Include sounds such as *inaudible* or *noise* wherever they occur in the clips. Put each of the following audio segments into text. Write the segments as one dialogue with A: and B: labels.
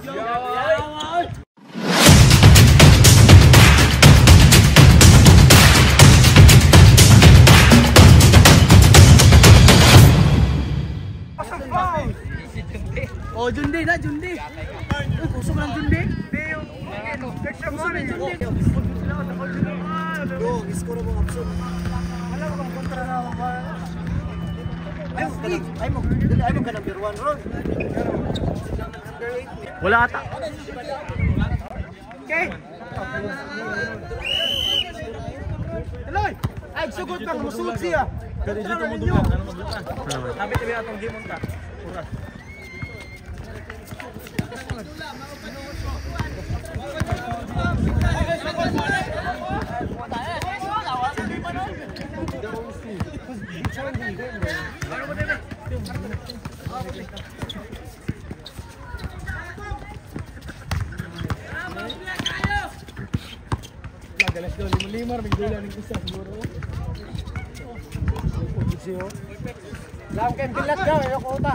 A: Oh, Jundi na, Jundi. Uy, puso ko ng Jundi. Puso ng Jundi.
B: Bro, iskoro mo kapso.
A: Wala ko bang kontra na ako ba?
B: Ay, dali, ay mo, dali, ay mo ka number one ron.
A: Wala ata. Okay. Hello. Ay, sugod pa, musugod siya.
B: Kaya dito mo duga.
A: Sabi tabi atong game ka. Pura. Galas daw, limar, may dula ng isa siguro. Lang kan bilat daw, ayoko uta.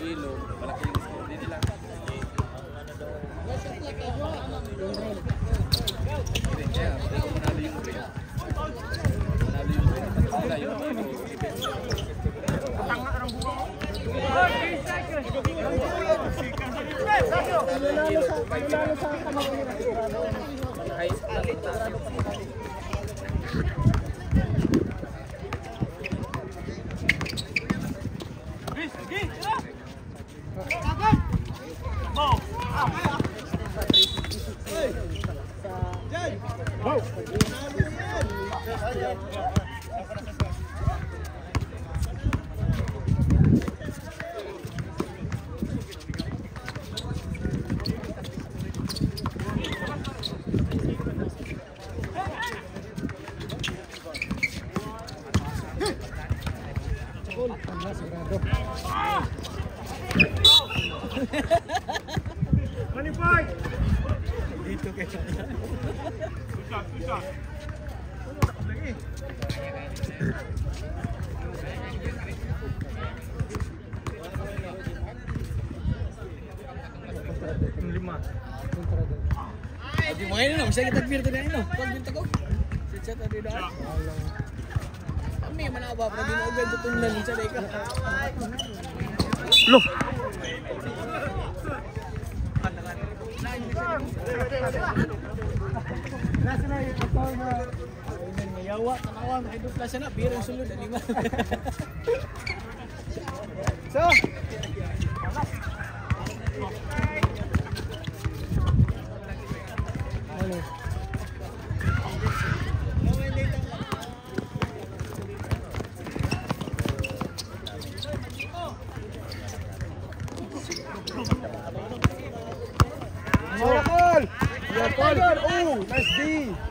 A: kung
C: ilo, malaki yung score din nila. Hindi, kaya, kung manalo yung rin. Manalo yung rin. Sila yung
D: Nanalo sa, nanalo sa kanila.
C: high school. bisa kita takbir tidak ini takbir tegok tadi dah. Ya. Kami mana apa pergi mau
A: gue tutunan bisa deh kan loh
B: Yawa, hidup lah sana, biar yang sulit dan lima.
A: So, *laughs* ano eh. Morakol! Morakol! Oh, nice D!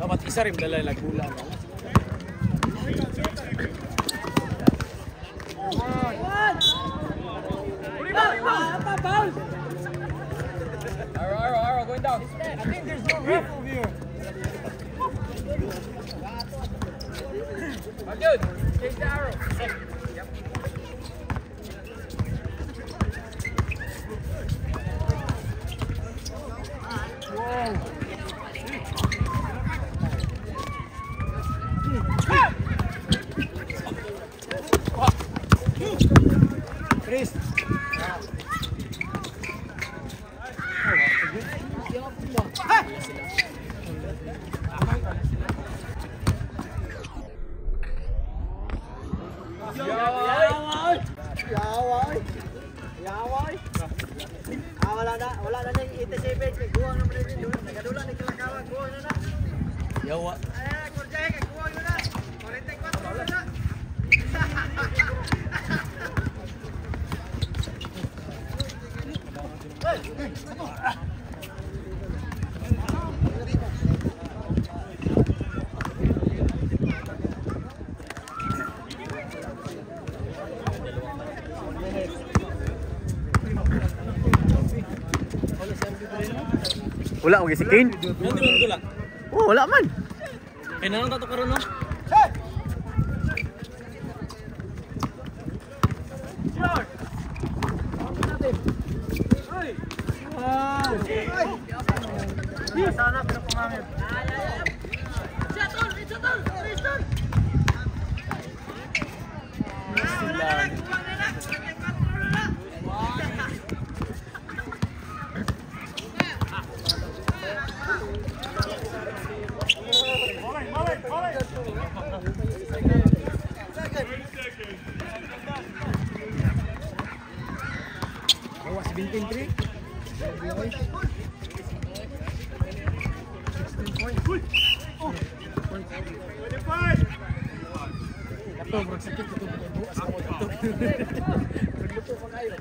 B: Dapat isa rin dala nagula. Arrow, arrow, arrow, going down.
A: I think there's no ref
B: My dude, change the arrow.
A: Ah, wala na. Wala na yung 87. Kay Guwang naman na din. Nagadula ni Kalakawan. Guwang na na.
B: Yawa.
A: Eh, kurjahe kay Guwang na na. 44 na na.
C: Wala ko si Kane.
B: Dula.
C: Oh, wala man.
B: Kaya nang tato karon no?
A: Bawa 17-3. Ito, murag sakit ito. Ka mo ito. Nagluto pa kayo.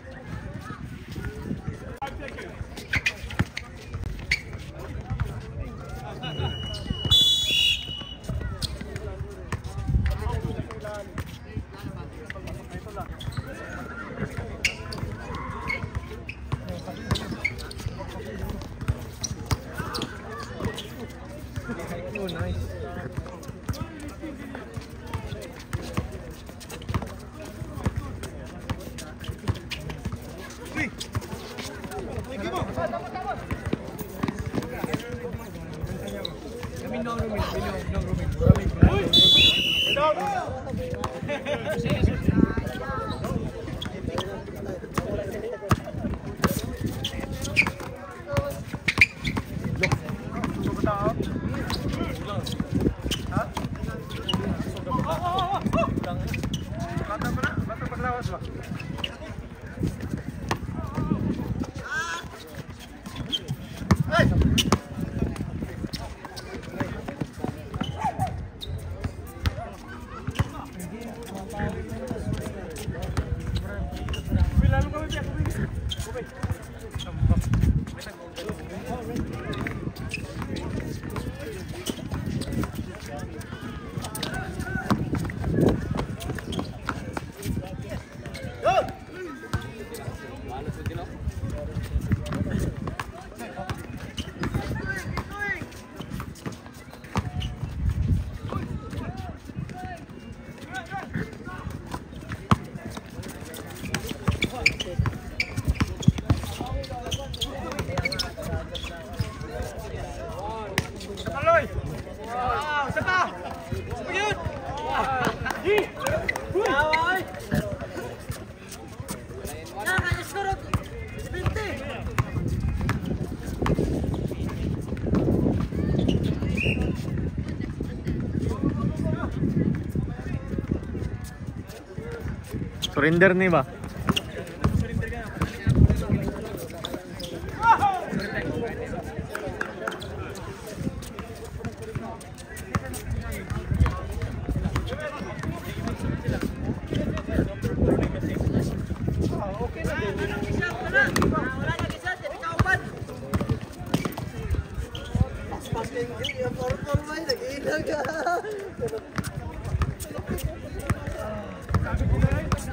B: 네. Surinder nih बा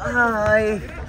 A: Hi.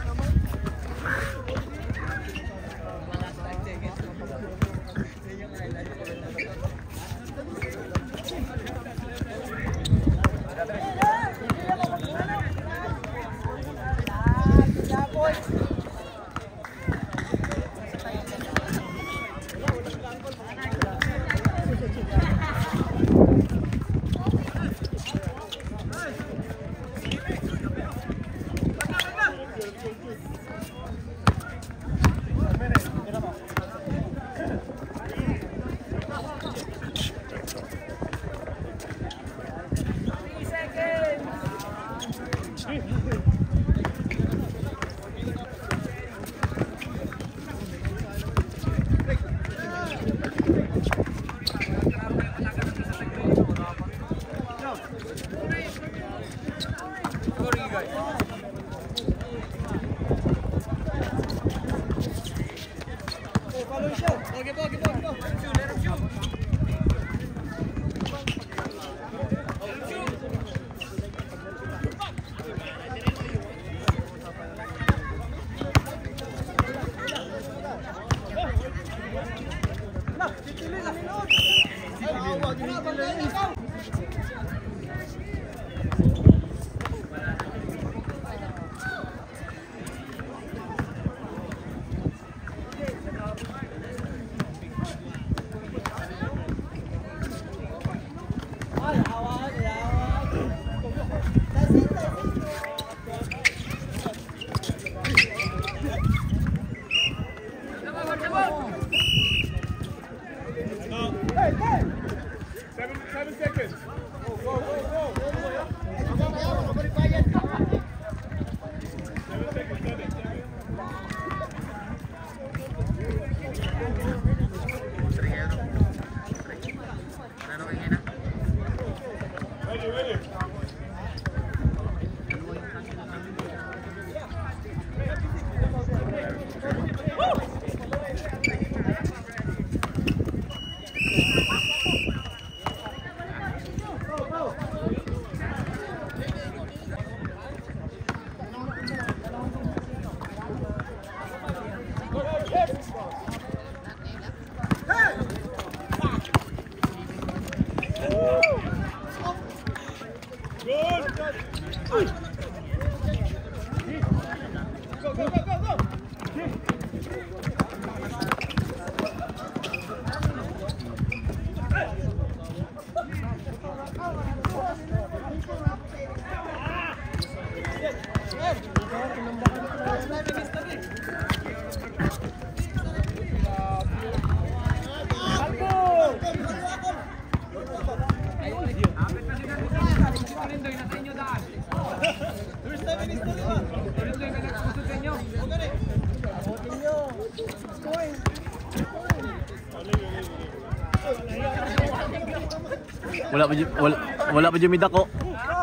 C: Wala pa wala, wala pa jumida.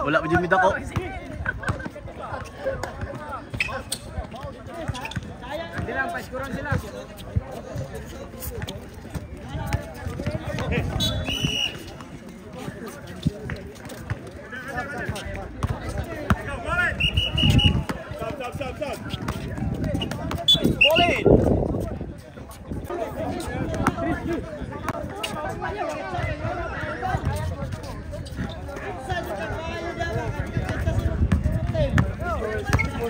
C: Wala pa
E: jumida
A: ko.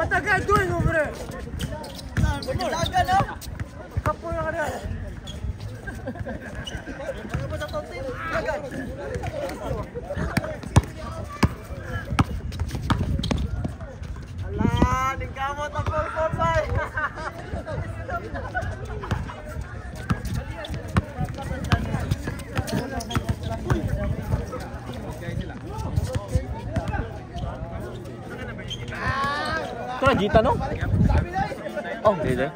A: what that guy doing over there? Kapoy na ka na.
B: Ala, ningkamot ang 445.
C: Gita, no? Oh, hindi.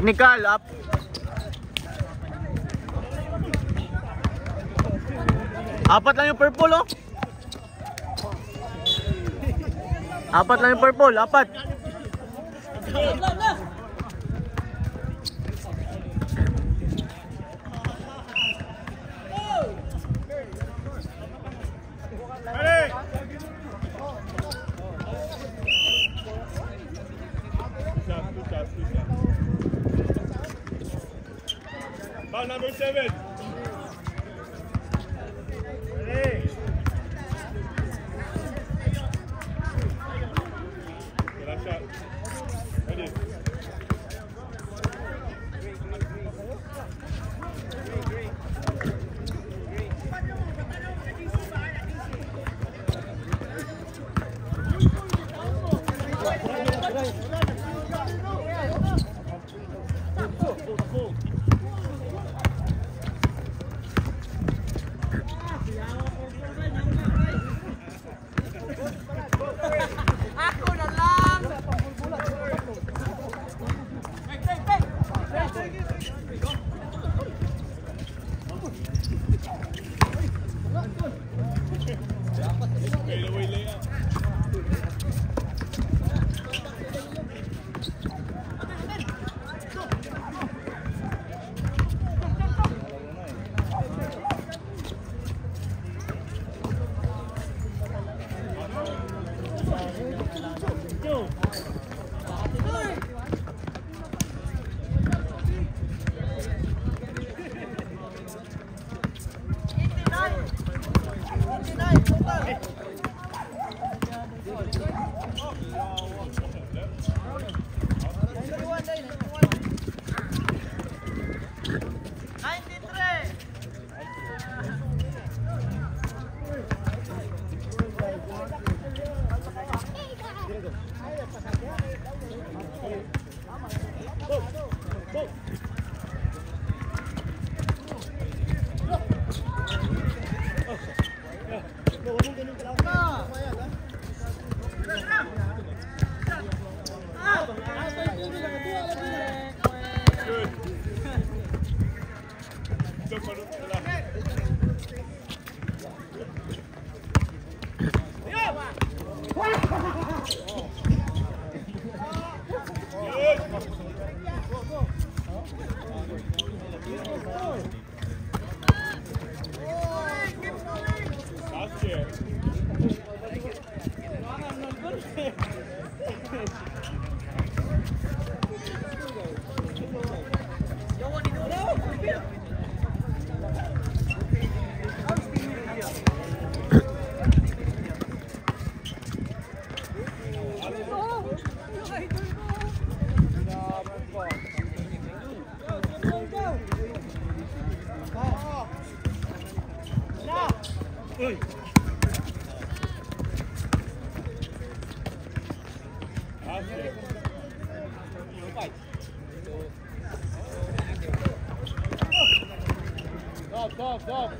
C: Technical, up. Apat lang yung purple, oh. Apat lang yung purple, apat.
B: Number seven.
F: Stop, stop, stop.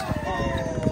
A: out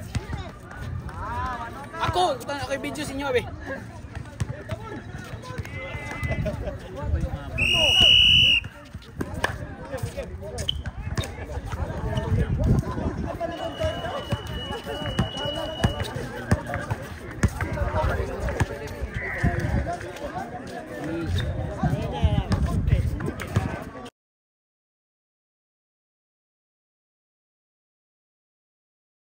A: 8 y 9.